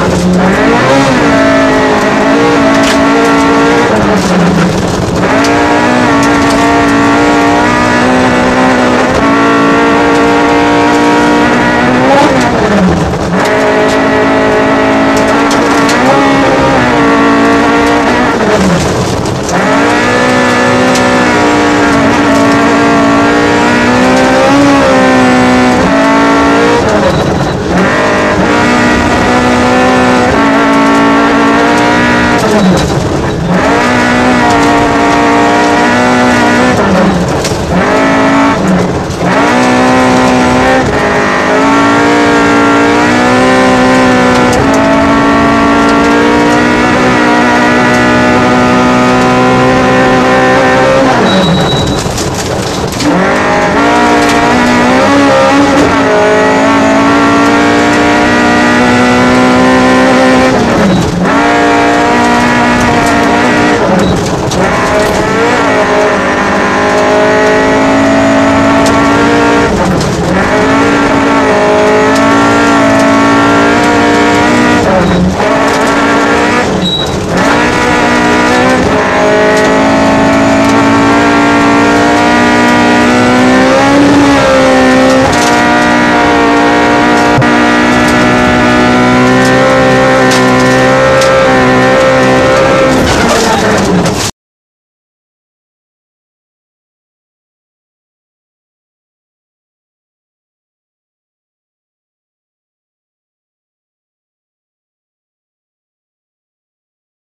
Amen.